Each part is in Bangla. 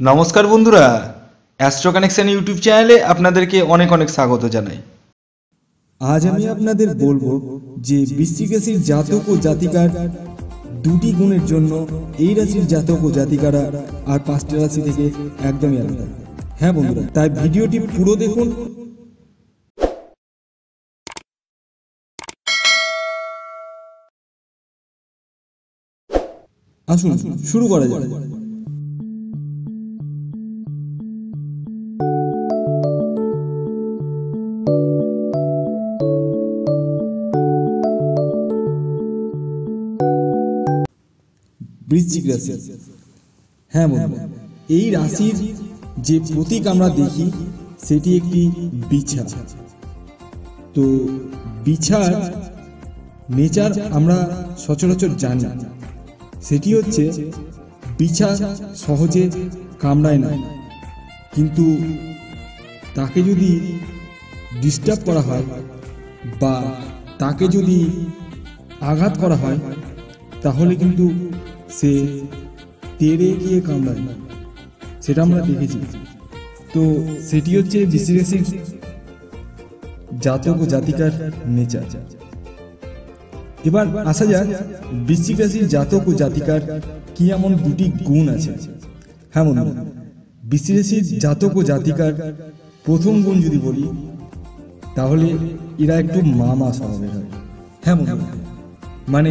নমস্কার বন্ধুরা অ্যাস্ট্রো কানেকশন ইউটিউব চ্যানেলে আপনাদেরকে অনেক অনেক স্বাগত জানাই। আজ আমি আপনাদের বলব যে বৃশ্চিক রাশির জাতক ও জাতিকার দুটি গুণের জন্য এই রাশির জাতক ও জাতিকারা আর পাঁচটা রাশি থেকে একদমই আলাদা। হ্যাঁ বন্ধুরা, তাই ভিডিওটি পুরো দেখুন। আসুন, শুরু করা যাক। বৃশ্চিক রাশি। হ্যাঁ বন্ধু, এই রাশির যে প্রতীক আমরা দেখি, সেটি একটি বিছা। তো বিছার নেচার আমরা সচরাচর জানি সেটি হচ্ছে বিছা সহজে কামড়ায় না। কিন্তু তাকে যদি ডিস্টার্ব করা হয় বা তাকে যদি আঘাত করা হয়, তাহলে কিন্তু সে তেড়ে গিয়ে কামড়ায়। সেটা আমরা দেখেছি। তো সেটি হচ্ছে বিসিএসির জাতক ও জাতিকার নেচার। এবার আসা যাক বৃশ্চিক রাশির জাতক ও জাতিকার কি এমন দুটি গুণ আছে। হ্যাঁ বন্ধু বৃশ্চিক রাশির জাতক ও জাতিকার প্রথম গুণ যদি বলি, তাহলে এরা একটু মা মা স্বভাবের হয়। হ্যাঁ বন্ধু মানে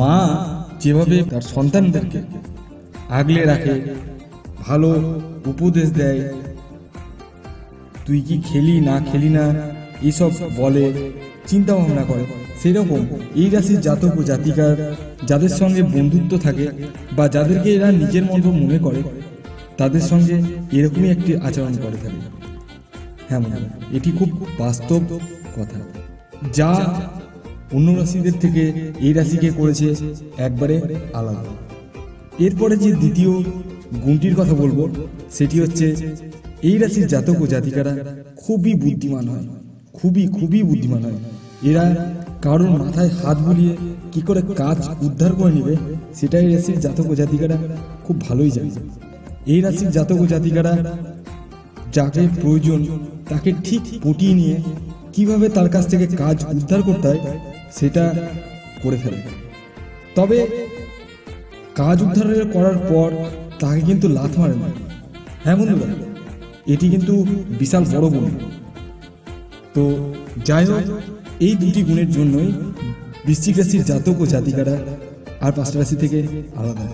মা যেভাবে তার সন্তানদেরকে আগলে রাখে, ভালো উপদেশ দেয়, তুই কি খেলি, না খেলি না, এসব বলে চিন্তা ভাবনা করে। সেরকম এই রাশির জাতক ও জাতিকার যাদের সঙ্গে বন্ধুত্ব থাকে বা যাদেরকে এরা নিজের মতো মনে করে, তাদের সঙ্গে এরকমই একটি আচরণ করে থাকে। হ্যাঁ এটি খুব বাস্তব কথা। যা অন্য রাশিদের থেকে এই রাশিকে করেছে একবারে আলাদা। এরপরে যে দ্বিতীয় গুণটির কথা বলব, সেটি হচ্ছে এই রাশির জাতক ও জাতিকারা খুবই বুদ্ধিমান হয়, খুবই খুবই বুদ্ধিমান হয়। এরা কারোর মাথায় হাত বুলিয়ে কি করে কাজ উদ্ধার করে নেবে, সেটাই এই রাশির জাতক ও জাতিকারা খুব ভালোই জানে। এই রাশির জাতক ও জাতিকারা যাকে প্রয়োজন, তাকে ঠিক পটিয়ে নিয়ে কীভাবে তার কাছ থেকে কাজ উদ্ধার করতে হয় সেটা করে ফেলে। তবে কাজ উদ্ধার করার পর তাকে কিন্তু লাথ মারে না হ্যাঁ বন্ধুরা, এটি কিন্তু বিশাল বড় গুণ। তো যাই হোক, এই দুটি গুণের জন্যই বৃশ্চিক রাশির জাতক ও জাতিকারা আর পাঁচটা রাশি থেকে আলাদা।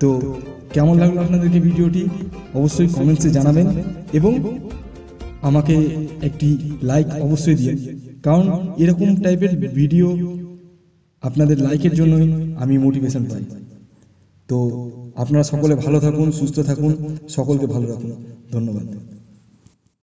তো কেমন লাগল আপনাদেরকে ভিডিওটি? অবশ্যই কমেন্টসে জানাবেন এবং আমাকে একটি লাইক অবশ্যই দিয়ে কারণ এরকম টাইপের ভিডিও আপনাদের লাইকের জন্যই আমি মোটিভেশন পাই। তো আপনারা সকলে ভালো থাকুন, সুস্থ থাকুন, সকলকে ভালো রাখুন। ধন্যবাদ।